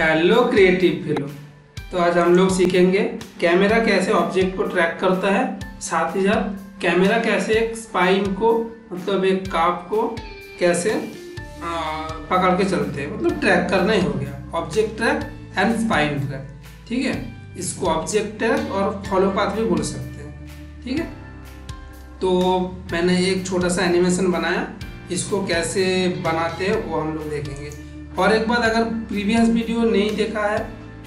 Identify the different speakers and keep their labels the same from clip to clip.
Speaker 1: Hello creative fellow तो आज हम लोग सीखेंगे कैमरा कैसे ऑब्जेक्ट को ट्रैक करता है, साथ ही साथ कैमरा कैसे एक स्पाइन को मतलब एक काप को कैसे पकड़ के चलते हैं। मतलब ट्रैक करना ही हो गया। Object track and spline track ठीक है? इसको ऑब्जेक्ट ट्रैक और फॉलो पाथ भी बोल सकते हैं। ठीक है? तो मैंने एक छोटा सा एनिमेशन बनाया। इसको कैसे बनाते हैं वो हम लोग देखेंगे। और एक बात, अगर प्रीवियस वीडियो नहीं देखा है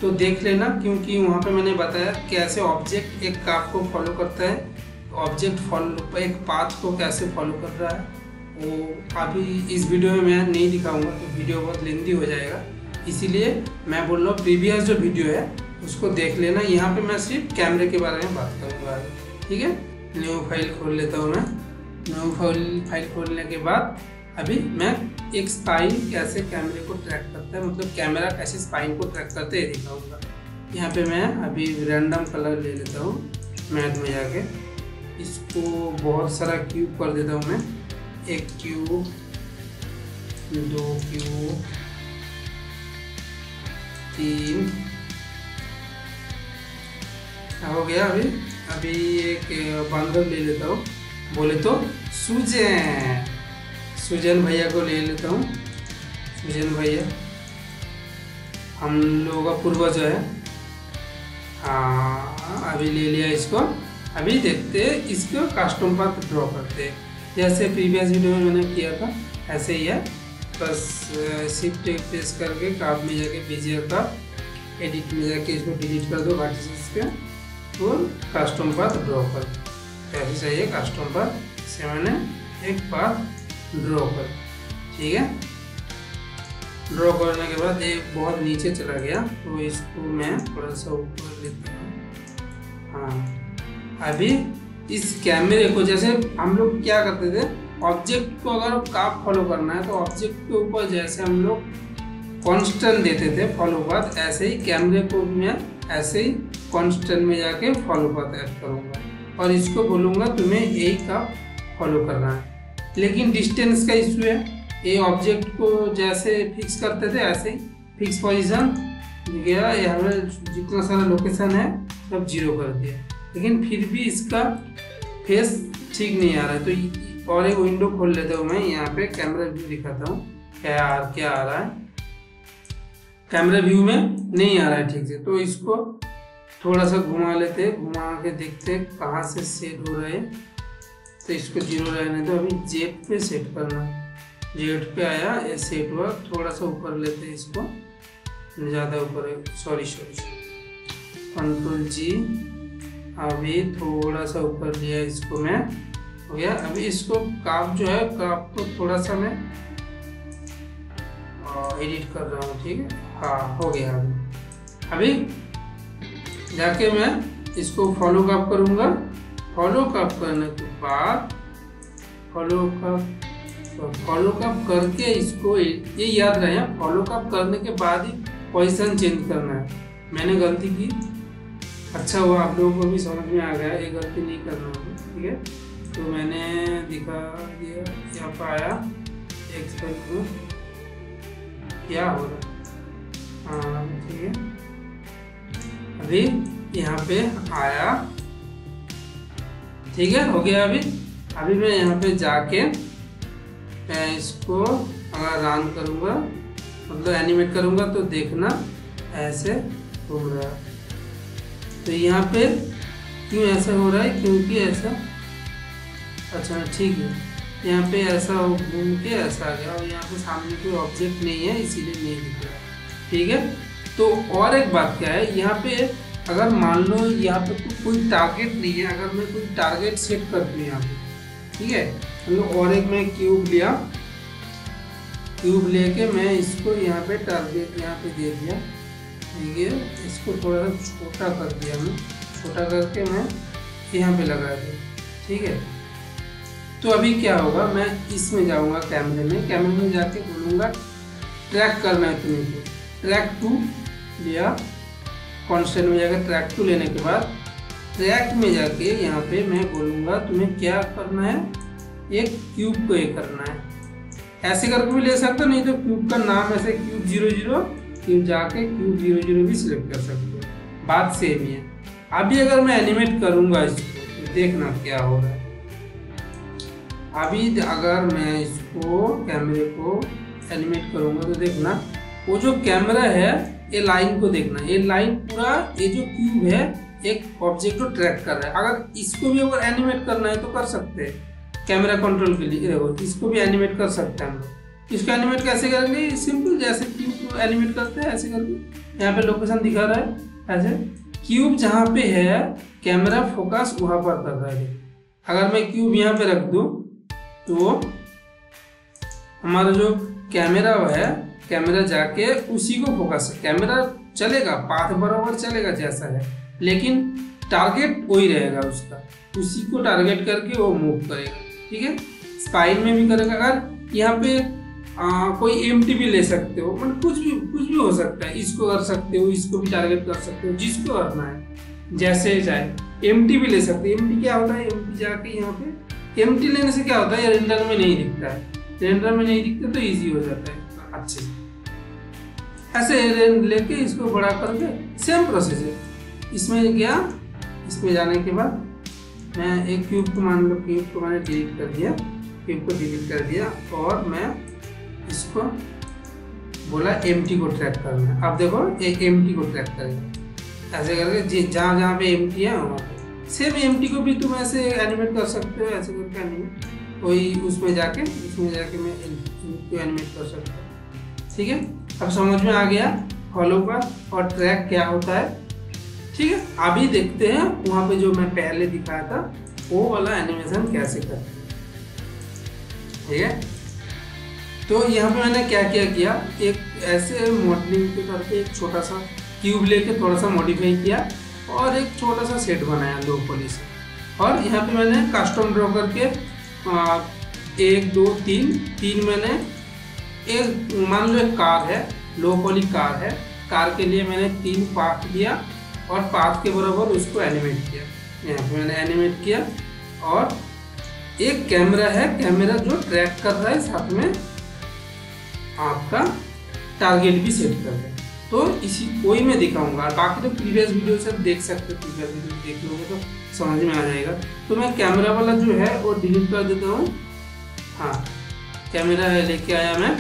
Speaker 1: तो देख लेना, क्योंकि वहाँ पे मैंने बताया कैसे ऑब्जेक्ट एक काप को फॉलो करता है ऑब्जेक्ट फॉलो एक पाथ को कैसे फॉलो कर रहा है, वो अभी इस वीडियो में मैं नहीं दिखाऊँगा तो वीडियो बहुत लेंदी हो जाएगा। इसीलिए मैं बोल रहा हूँ प्रीवियस जो वीडियो है, उसको देख लेना। यहाँ पे मैं सिर्फ़ कैमरे के बारे में बात करूँगा ठीक है? न्यू फ़ाइल खोल लेता हूँ मैं। न्यू फ़ाइल फ़ाइल खोलने के बाद अभी मैं एक स्पाइन कैसे कैमरे को ट्रैक करता है मतलब कैमरा कैसे स्पाइन को ट्रैक करते है दिखाऊँगा। यहाँ पे मैं अभी रैंडम कलर ले लेता हूँ मैथ में जाके। इसको बहुत सारा क्यूब कर देता हूँ मैं। एक क्यूब दो क्यूब तीन। हो गया अभी? अभी एक बंदर ले लेता हूँ। बोले तो सूजन। सुजन भैया को ले लेता हूँ। सुजन भैया, हम लोगों का पूर्वज है। हाँ अभी ले लिया इसको। अभी देखते हैं इसको कस्टम पर ड्रॉ करते हैं। जैसे प्रीवियस वीडियो में मैंने किया था, ऐसे ही है। बस शिफ्ट प्रेस करके काप में जाके बीजियर का एडिट में जाके इसको डिलीट कर दो वर्टिसेस के और कस्टम पर ड्रॉ कर ऐसे चाहिए कस्टम पर से मैंने एक बार ड्रॉ कर ठीक है? ड्रॉ करने के बाद ये बहुत नीचे चला गया तो इसको मैं थोड़ा सा ऊपर लेता हूँ। हाँ। अभी इस कैमरे को जैसे हम लोग क्या करते थे ऑब्जेक्ट को अगर काप फॉलो करना है तो ऑब्जेक्ट के ऊपर जैसे हम लोग कांस्टेंट देते थे फॉलो पाथ ऐसे ही कैमरे को मैं ऐसे ही कांस्टेंट में जाके फॉलो पाथ ऐड करूँगा। और इसको बोलूँगा तुम्हें यही का फॉलो करना है। लेकिन डिस्टेंस का इशू है। ये ऑब्जेक्ट को जैसे फिक्स करते थे, ऐसे ही फिक्स पोजिशन गया। यहाँ जितना सारा लोकेशन है, सब ज़ीरो कर दिया। लेकिन फिर भी इसका फेस ठीक नहीं आ रहा है। तो और एक विंडो खोल लेता हूँ मैं। यहाँ पे कैमरा व्यू दिखाता हूँ। क्या आ क्या आ रहा है? कैमरा व्यू में नहीं आ रहा है ठीक से। तो इसको थोड़ा सा घुमा लेते, घुमा के देखते कहाँ से सेट हो रहा है। तो इसको ज़ीरो रहने दो। अभी जेड पे सेट करना। जेड पे आया, ये सेट हुआ। थोड़ा सा ऊपर लेते हैं इसको। ज़्यादा ऊपर है। सॉरी सॉरी कंट्रोल जी अभी थोड़ा सा ऊपर लिया इसको मैं। हो गया। अभी इसको काप जो है काप को थोड़ा सा मैं एडिट कर रहा हूँ, ठीक है? हाँ हो गया अभी। अभी जाके मैं इसको फॉलो काप करूँगा। फॉलो कप करने के बाद फॉलो कप फॉलो कप करके इसको ये याद रहे फॉलो कप करने के बाद ही पोजिशन चेंज करना है। मैंने गलती की। अच्छा हुआ, आप लोगों को भी समझ में आ गया, ये गलती नहीं करना होगी, ठीक है? तो मैंने दिखा दिया, यहाँ पर आया क्या हो रहा हाँ ठीक है। अभी यहाँ पे आया। ठीक है, हो गया अभी। अभी मैं यहाँ पे जाके मैं इसको अगर रन करूँगा मतलब एनिमेट करूँगा तो देखना ऐसे घूम रहा है। तो यहाँ पे क्यों ऐसा हो रहा है? क्योंकि ऐसा अच्छा ठीक है। यहाँ पे ऐसा हो, घूम के ऐसा आ गया और यहाँ पे सामने कोई ऑब्जेक्ट नहीं है, इसीलिए नहीं दिख रहा ठीक है? तो और एक बात क्या है, यहाँ पे अगर मान लो यहाँ पे कोई टारगेट नहीं है, अगर मैं कोई टारगेट सेट कर दूँ यहाँ पे ठीक है? मतलब और एक मैं क्यूब लिया। क्यूब लेके मैं इसको यहाँ पे टारगेट यहाँ पे दे दिया। ठीक है? इसको थोड़ा सा छोटा कर दिया मैं छोटा करके मैं यहाँ पे लगा दिया। ठीक है? तो अभी क्या होगा? मैं इसमें जाऊँगा कैमरे में। कैमरे में जाके बोलूँगा ट्रैक करना है तुम्हें। ट्रैक टू लिया। कॉन्स्टेंट में जाकर ट्रैक टू लेने के बाद ट्रैक में जाके यहाँ पे मैं बोलूँगा, तुम्हें क्या करना है? एक क्यूब को ये करना है। ऐसे करके भी ले सकते हो, नहीं तो क्यूब का नाम ऐसे क्यूब ज़ीरो ज़ीरो क्यूब जाके क्यूब ज़ीरो ज़ीरो भी सिलेक्ट कर सकते हो। बात सेम ही है। अभी अगर मैं एनिमेट करूँगा इसको तो देखना क्या हो रहा है। अभी अगर मैं इसको कैमरे को एनिमेट करूँगा तो देखना, वो जो कैमरा है ये लाइन को देखना ये लाइन पूरा, ये जो क्यूब है, एक ऑब्जेक्ट को ट्रैक कर रहा है। अगर इसको भी अगर एनिमेट करना है तो कर सकते हैं। कैमरा कंट्रोल के लिए इसको भी एनिमेट कर सकते हैं हम लोग। इसको एनिमेट कैसे करेंगे? सिंपल जैसे क्यूब को एनिमेट करते हैं, ऐसे करके। यहाँ पे लोकेशन दिखा रहा है, ऐसे। क्यूब जहाँ पे है कैमरा फोकस वहाँ पर कर रहा है। अगर मैं क्यूब यहाँ पे रख दूँ तो हमारा जो कैमरा है कैमरा जाके उसी को फोकस कैमरा चलेगा पाथ बराबर चलेगा जैसा है लेकिन टारगेट वही रहेगा उसका उसी को टारगेट करके वो मूव करेगा ठीक है? स्पाइन में भी करेगा अगर यहाँ पे आ, कोई एमटी भी ले सकते हो मतलब कुछ भी कुछ भी हो सकता है इसको कर सकते हो इसको भी टारगेट कर सकते हो जिसको करना है जैसे चाहे एम भी ले सकते हो एम क्या होता है एमटी जाके यहाँ पे एमटी लेने से क्या होता है रेंडर में नहीं दिखता है रेंडर में नहीं दिखता तो ईजी हो जाता है। ऐसे लेके इसको बड़ा करके सेम प्रोसेस है। इसमें गया इसमें जाने के बाद मैं एक क्यूब को मान लो क्यूब को मैंने डिलीट कर दिया क्यूब को डिलीट कर दिया और मैं इसको बोला MT को ट्रैक करना है। अब देखो एक MT को ट्रैक करेगा ऐसे करके जहाँ जहाँ पे एम टी है, वहाँ पे। सेम MT को भी तुम ऐसे एनिमेट कर सकते हो, ऐसे करके एनिमेट कोई उसमें जाके उसमें जाके मैं एनिमेट कर सकता हूँ। ठीक है? अब समझ में आ गया फॉलो का और ट्रैक क्या होता है। ठीक है, अभी देखते हैं वहाँ पे जो मैं पहले दिखाया था, वो वाला एनिमेशन कैसे करते हैं। ठीक है? तो यहाँ पे मैंने क्या क्या किया, एक ऐसे मॉडलिंग के करके एक छोटा सा क्यूब लेके थोड़ा सा मॉडिफाई किया और एक छोटा सा सेट बनाया लो पॉली से। और यहाँ पे मैंने कस्टम ड्रॉ करके एक, दो, तीन तीन मैंने एक मान लो एक कार है लो पॉली कार है। कार के लिए मैंने तीन पार्ट दिया और पाथ के बराबर उसको एनिमेट किया। यहाँ पे मैंने एनिमेट किया और एक कैमरा है कैमरा जो ट्रैक कर रहा है, साथ में आपका टारगेट भी सेट कर रहा है। तो इसी कोई मैं दिखाऊँगा। बाकी तो प्रीवियस वीडियो से देख सकते प्रीवियस वीडियो देख लोगे तो समझ में आ जाएगा। तो मैं कैमरा वाला जो है, वो डिलीट कर देता हूँ। हाँ कैमरा लेके आया मैं।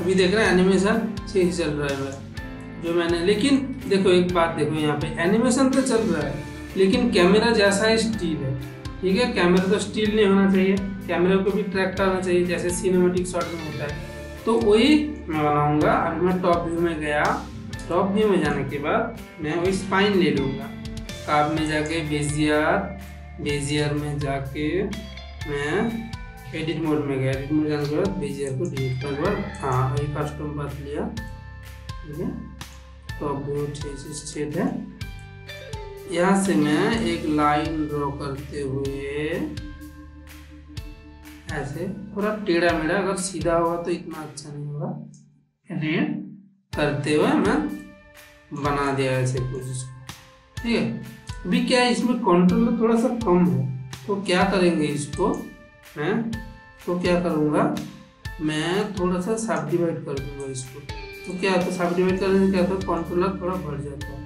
Speaker 1: अभी देख रहे हैं एनिमेशन सही चल रहा है जो मैंने लेकिन देखो, एक बात देखो यहाँ पे। एनिमेशन तो चल रहा है, लेकिन कैमरा जैसा है स्टील है। ठीक है कैमरा तो स्टील नहीं होना चाहिए। कैमरे को भी ट्रैक करना चाहिए, जैसे सिनेमेटिक शॉट में होता है। तो वही मैं बनाऊँगा। अभी मैं टॉप व्यू में गया। टॉप व्यू में जाने के बाद मैं वही स्पाइन ले लूँगा। काब में जाके बेजियर बेजियर में जाके मैं एडिट मोड में गया। एडिट मोड जाने के बाद बेजियर को डिलीट करने के हाँ वही कस्टम बात लिया। ठीक है? तो अब छेद है। यहाँ से मैं एक लाइन ड्रॉ करते हुए ऐसे थोड़ा टेढ़ा मेढ़ा, अगर सीधा होगा तो इतना अच्छा नहीं होगा। करते हुए मैं बना दिया ऐसे कुछ ठीक है? अभी क्या है, इसमें कंट्रोल थोड़ा सा कम है। तो क्या करेंगे इसको? मैं तो क्या करूँगा? मैं थोड़ा सा सब डिवाइड कर दूँगा इसको। तो क्या होता है सब डिवाइड करने से क्या होता है कॉन्ट्रोलर थोड़ा बढ़ जाता है।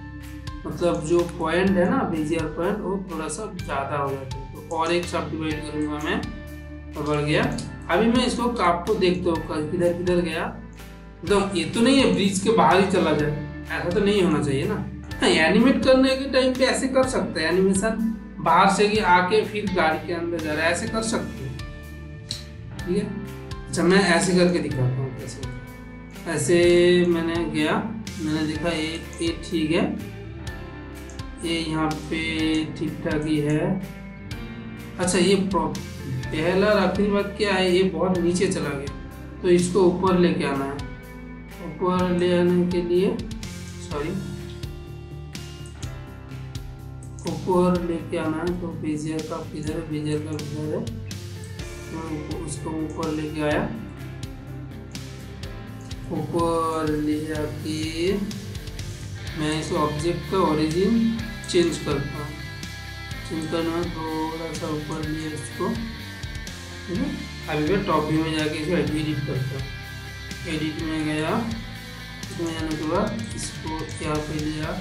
Speaker 1: मतलब जो पॉइंट है ना बेजियर पॉइंट वो थोड़ा सा ज़्यादा हो जाता है। तो और एक सब डिवाइड करूँगा मैं तो बढ़ गया। अभी मैं इसको आपको देखते हो किधर किधर गया। तो ये तो नहीं है ब्रिज के बाहर ही चला जाए। ऐसा तो नहीं होना चाहिए ना। हाँ एनिमेट करने के टाइम पे ऐसे कर सकते हैं। एनिमेशन बाहर से आके फिर गाड़ी के अंदर जा रहा है, ऐसे कर सकते हैं। ठीक है? अच्छा मैं ऐसे करके दिखाता हूँ कैसे ऐसे मैंने गया, मैंने देखा ये ये ठीक है। ये यहाँ पे ठीक ठाक ही है। अच्छा ये पहला आखिरी बात क्या है? ये बहुत नीचे चला गया। तो इसको ऊपर लेके आना है। ऊपर ले आने के लिए सॉरी ऊपर लेके आना है। तो बेजियर का किधर है का किधर है। तो उसको ऊपर लेके आया। ऊपर ले जाके मैं इस ऑब्जेक्ट का ओरिजिन चेंज करता हूँ। चेंज करने में थोड़ा सा ऊपर लिया इसको, है अभी मैं टॉप व्यू में जाके इसे एडिट करता हूँ। एडिट में गया। इसमें जाने के बाद इसको यहाँ पे लिया?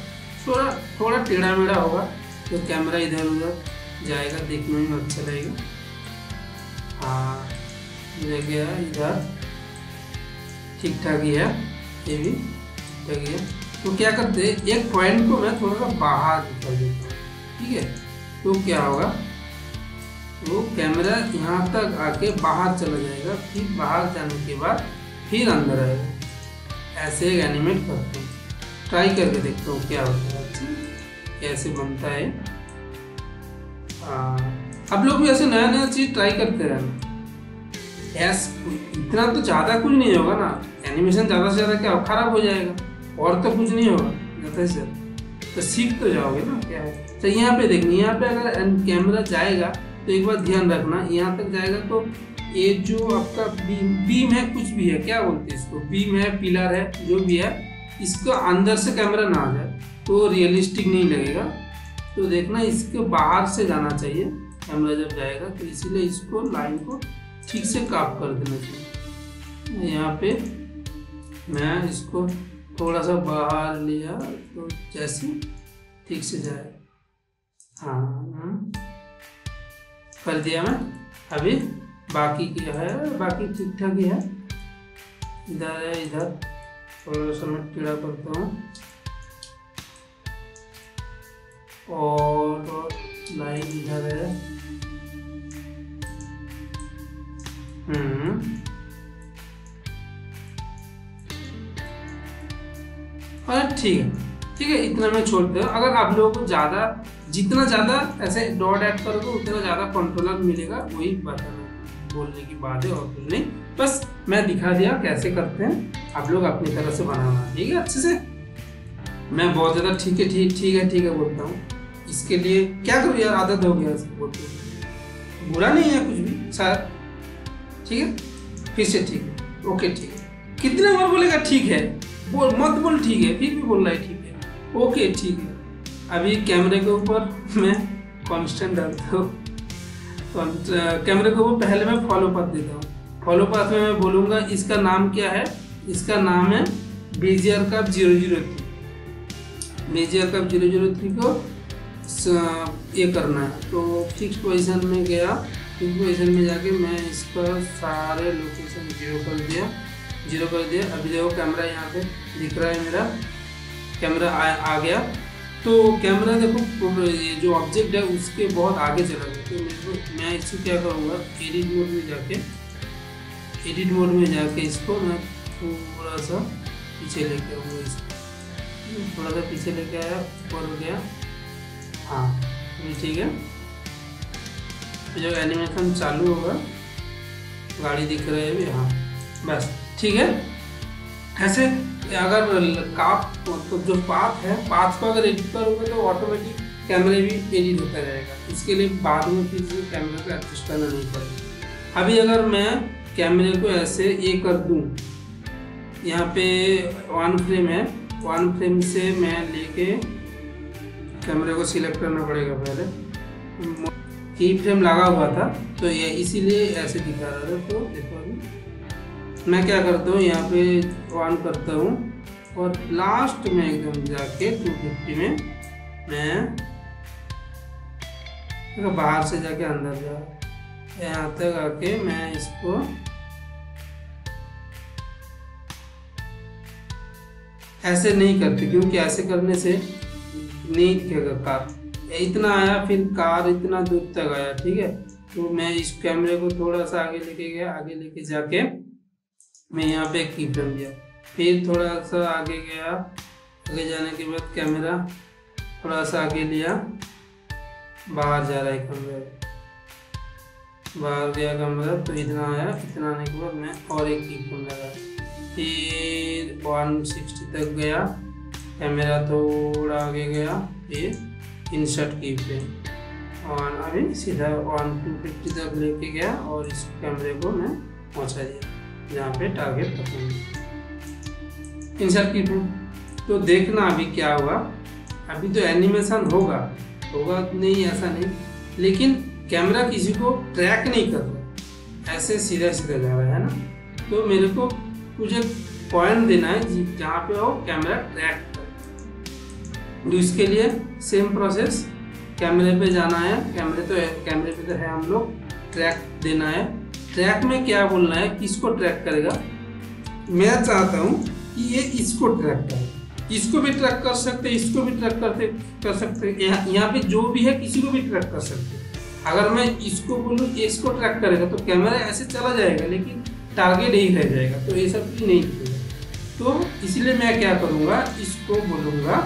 Speaker 1: थोड़ा थोड़ा टेढ़ा मेढ़ा होगा तो कैमरा इधर उधर जाएगा, देखने में अच्छा लगेगा। हाँ ले गया इधर। ठीक ठाक ही है, ये भी। ठीक ठाक ही। है तो क्या करते हैं, एक पॉइंट को मैं थोड़ा सा बाहर कर देता हूँ, ठीक है? तो क्या होगा तो कैमरा यहाँ तक आके बाहर चला जाएगा, फिर बाहर जाने के बाद फिर अंदर आएगा। ऐसे एक एनिमेट करते हैं। ट्राई करके देखता हूँ क्या होता है। कैसे बनता है। आप लोग भी ऐसे नया नया चीज़ ट्राई करते रहना ऐस इतना तो ज़्यादा कुछ नहीं होगा ना। एनिमेशन ज़्यादा से ज़्यादा क्या, खराब हो जाएगा। और तो कुछ नहीं होगा ज़्यादा से। तो सीख तो जाओगे ना, क्या है। तो यहाँ पे देखिए, यहाँ पे अगर कैमरा जाएगा तो एक बार ध्यान रखना, यहाँ तक जाएगा तो ये जो आपका बीम बीम है, कुछ भी है, क्या बोलते हैं इसको? बीम है पिलर है, जो भी है, इसको अंदर से कैमरा ना आ जाए तो रियलिस्टिक नहीं लगेगा। तो देखना, इसके बाहर से जाना चाहिए। कैमरा जब जाएगा तो इसीलिए इसको लाइन को ठीक से काप कर देना चाहिए। यहाँ पे मैं इसको थोड़ा सा बाहर लिया तो जैसे ठीक से जाए। हाँ, हाँ। कर दिया मैं। अभी बाकी क्या है बाकी ठीक ठाक ही है। इधर है इधर। थोड़ा सा मैं टीड़ा करता हूँ। और लाइन इधर है। हम्म। ठीक है। ठीक है, इतना मैं छोड़ते हैं अगर आप लोगों को ज़्यादा, जितना ज़्यादा ऐसे डॉट ऐड करोगे, उतना ज़्यादा कंट्रोलर मिलेगा, वही बताना बोलने की बात है, और कुछ नहीं। बस मैं दिखा दिया कैसे करते हैं। आप लोग अपनी तरह से बनाना, ठीक है? अच्छे से। मैं बहुत ज़्यादा, ठीक है, ठीक ठीक है ठीक है बोलता हूँ। इसके लिए क्या करूँ यार? आदत हो गया। बोलते बुरा नहीं है कुछ भी, सर ठीक है? फिर से ठीक ओके, ठीक कितने बार बोलेगा ठीक है? बोल, मत बोल ठीक है, फिर भी बोल रहा है ठीक है। ओके, ठीक है। अभी कैमरे के ऊपर मैं कॉन्स्टेंट डालता हूँ। कैमरे के ऊपर पहले मैं फॉलो पाथ देता हूँ। फॉलो पाथ में मैं बोलूँगा, इसका नाम क्या है? इसका नाम है bezier curve zero zero three bezier curve zero zero three को ये करना है। तो फिक्स पोजिशन में गया। पोजिशन में जाके मैं इसका सारे लोकेशन ज़ीरो कर दिया ज़ीरो कर दिया। अभी देखो कैमरा यहाँ पे दिख रहा है मेरा। कैमरा आ, आ गया। तो कैमरा देखो ये जो ऑब्जेक्ट है उसके बहुत आगे चला गया। तो मेरे को मैं इसको क्या करूँगा एडिट मोड में जाके एडिट मोड में जाके इसको मैं थोड़ा सा पीछे लेके आऊँगा इसको। थोड़ा सा पीछे लेके आया ऊपर हो गया। हाँ ठीक है। जब एनिमेशन चालू होगा, गाड़ी दिख रही है भी हाँ बस, ठीक है? ऐसे अगर काप तो जो पाथ है पाथ को अगर एडिट करोगे तो ऑटोमेटिक कैमरे भी एडिट होता रहेगा। इसके लिए बाद में फिर कैमरे को एडजस्ट करना नहीं पड़ेगा। अभी अगर मैं कैमरे को ऐसे ये कर दूँ, यहाँ पे वन फ्रेम है वन फ्रेम से मैं लेके कैमरे को सिलेक्ट करना पड़ेगा पहले। की फ्रेम लगा हुआ था तो ये इसीलिए ऐसे दिखा रहा था। तो देखो अभी, मैं क्या करता हूँ, यहाँ पे ऑन करता हूँ, और लास्ट में एकदम जाके 250 में मैं तो बाहर से जाके अंदर जा, यहाँ तक आके मैं इसको ऐसे नहीं करते, क्योंकि ऐसे करने से नहीं दिखेगा कार इतना आया, फिर कार इतना दूर तक आया, ठीक है? तो मैं इस कैमरे को थोड़ा सा आगे लेके गया, आगे लेके जाके मैं यहाँ पे की फ्रेम दिया। फिर थोड़ा सा आगे गया, आगे जाने के बाद कैमरा थोड़ा सा आगे लिया, बाहर जा रहा है कैमरा। बाहर गया कैमरा तो इतना आया, इतना आने के बाद मैं और एक की फ्रेम लगा। फिर वन सिक्सटी तक गया, कैमरा थोड़ा आगे गया, फिर इंसर्ट की पे। और अभी सीधा टू फिफ्टी तक लेके गया और इस कैमरे को मैं पहुँचा दिया यहाँ पे टारगेट रखेंगे इंसर्ट की पे। तो देखना अभी क्या हुआ अभी तो एनिमेशन होगा होगा नहीं, ऐसा नहीं। लेकिन कैमरा किसी को ट्रैक नहीं कर रहा। ऐसे सीधा सीधा जा रहा है ना? तो मेरे को मुझे पॉइंट देना है, जहाँ पे वो कैमरा ट्रैक तो इसके लिए सेम प्रोसेस कैमरे पे जाना है कैमरे तो कैमरे पे तो है हम लोग ट्रैक देना है। ट्रैक में क्या बोलना है, किसको ट्रैक करेगा? मैं चाहता हूँ कि ये इसको ट्रैक करे। इसको भी ट्रैक कर सकते हैं इसको भी ट्रैक करते, कर सकते। हैं यहाँ यहाँ पे जो भी है, किसी को भी ट्रैक कर सकते। हैं अगर मैं इसको बोलूँ, इसको ट्रैक करेगा तो कैमरा ऐसे चला जाएगा, लेकिन टारगेट यही रह जाएगा। तो ये सब चीज़ नहीं तो इसलिए मैं क्या करूँगा, इसको बोलूँगा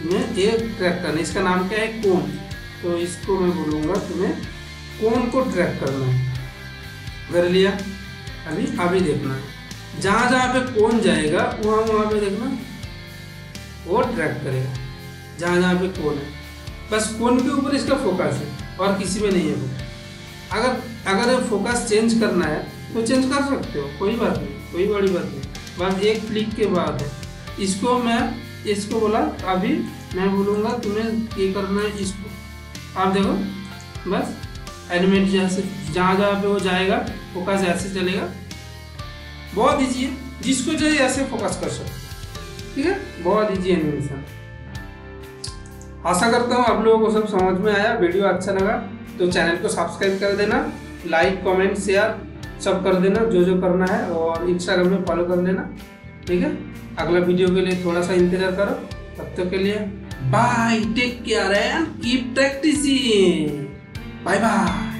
Speaker 1: तुम्हें एक ट्रैक करना इसका नाम क्या है? कोन। तो इसको मैं बोलूँगा तुम्हें, कोन को ट्रैक करना है। कर लिया? अभी अभी देखना। है जहाँ जहाँ पे कौन जाएगा, वहाँ वहाँ पे देखना। वो ट्रैक करेगा। जहाँ जहाँ पे कौन है। बस कौन के ऊपर इसका फोकस है, और किसी में नहीं है वो। अगर अगर फोकस चेंज करना है तो चेंज कर सकते हो। कोई बात नहीं, कोई बड़ी बात नहीं। बस एक क्लिक के बाद है। इसको मैं इसको बोला, अभी मैं बोलूँगा तुम्हें ये करना है इसको। आप देखो, बस, एनिमेट जैसे जहाँ जहाँ पे वो जाएगा फोकस ऐसे चलेगा। बहुत ईजी है। जिसको चाहिए ऐसे फोकस कर सकते ठीक है? बहुत ईजी एनिमेशन आशा करता हूँ आप लोगों को सब समझ में आया, वीडियो अच्छा लगा। तो चैनल को सब्सक्राइब कर देना, लाइक, कमेंट शेयर सब कर देना, जो जो करना है, और इंस्टाग्राम में फॉलो कर लेना। ठीक है? अगला वीडियो के लिए थोड़ा सा इंतज़ार करो। तब तक के लिए bye take care and keep practising bye bye